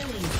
Killing.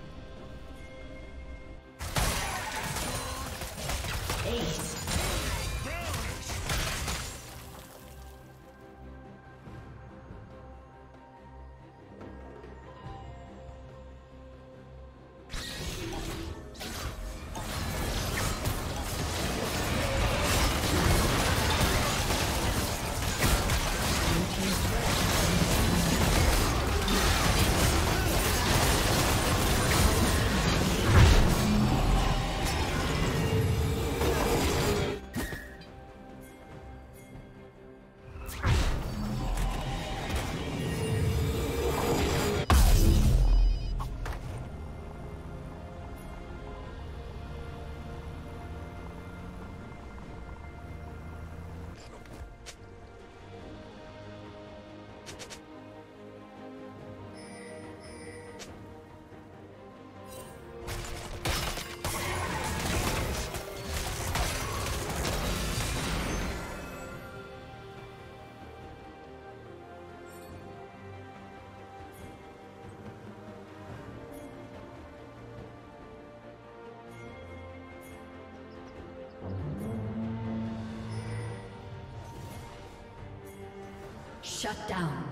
Hazlo. Shut down.